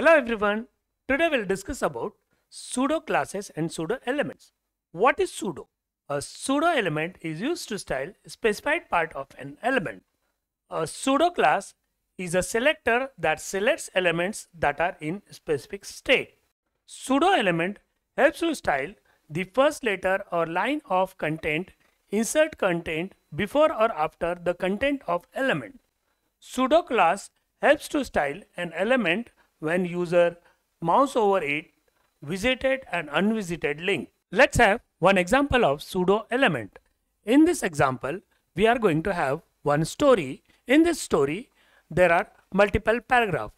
Hello everyone. Today we'll discuss about pseudo classes and pseudo elements. What is pseudo? A pseudo element is used to style a specified part of an element. A pseudo class is a selector that selects elements that are in specific state. Pseudo element helps to style the first letter or line of content, insert content before or after the content of element. Pseudo class helps to style an element when user mouse over it, visited and unvisited link. Let's have one example of pseudo element. In this example, we are going to have one story. In this story, there are multiple paragraph.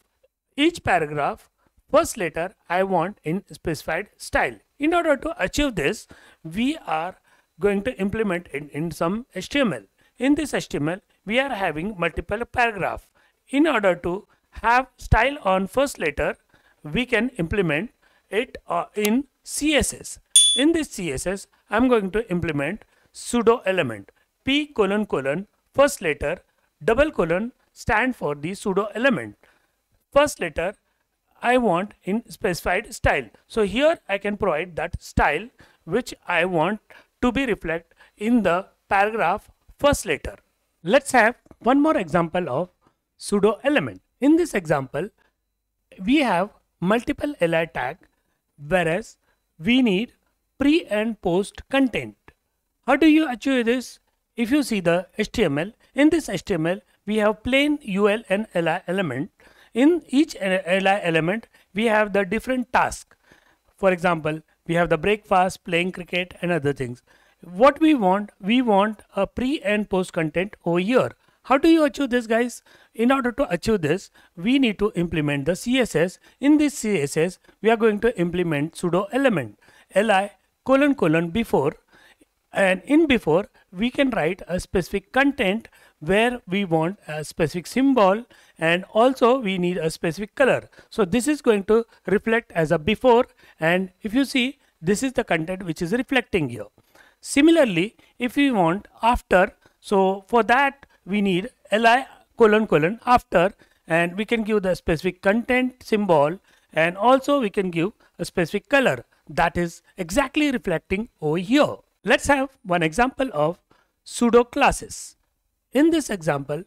Each paragraph, first letter I want in specified style. In order to achieve this, we are going to implement it in some HTML. In this HTML, we are having multiple paragraph. In order to have style on first letter, we can implement it uh, in CSS. In this CSS, I am going to implement pseudo element p colon colon first letter double colon stand for the pseudo element. First letter I want in specified style. So here I can provide that style which I want to be reflect in the paragraph first letter. Let's have one more example of pseudo element. In this example, we have multiple li tag whereas we need pre and post content. How do you achieve this? If you see the HTML, in this HTML, we have plain UL and li element. In each li element, we have the different task. For example, we have the breakfast, playing cricket and other things. What we want, we want a pre and post content over here. How do you achieve this guys? In order to achieve this, we need to implement the CSS. In this CSS, we are going to implement pseudo element li colon colon before and in before we can write a specific content where we want a specific symbol and also we need a specific color. So this is going to reflect as a before and if you see this is the content which is reflecting here. Similarly, if we want after, so for that we need li colon colon after and we can give the specific content symbol and also we can give a specific color that is exactly reflecting over here. Let's have one example of pseudo classes. In this example,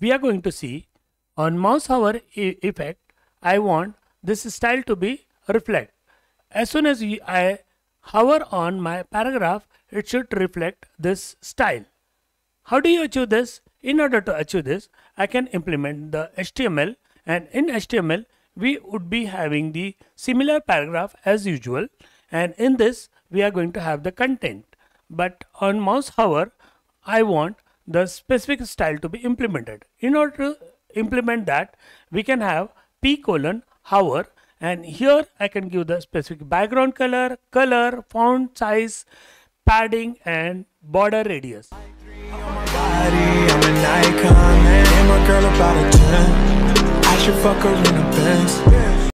we are going to see on mouse hover e effect, I want this style to be reflect. As soon as I hover on my paragraph, it should reflect this style. How do you achieve this? In order to achieve this, I can implement the HTML and in HTML, we would be having the similar paragraph as usual and in this we are going to have the content. But on mouse hover, I want the specific style to be implemented. In order to implement that, we can have p colon hover and here I can give the specific background color, color, font size, padding and border radius girl about a 10. I should fuck her in a Benz.